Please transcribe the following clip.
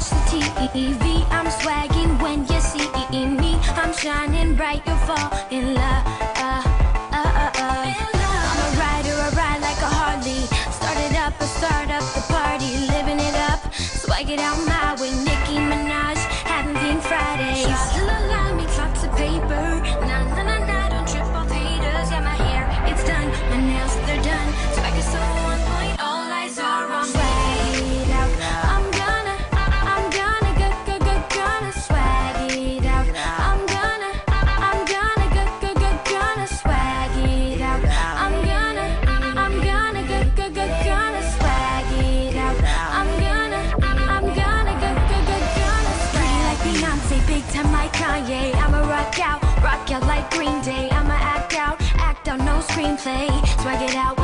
watch the TV. I'm swagging when you see me. I'm shining bright, you fall in love. Uh, uh, uh, I'm a rider, I ride like a Harley. Started up, I start up the party, living it up, swag it out my play, swag it out.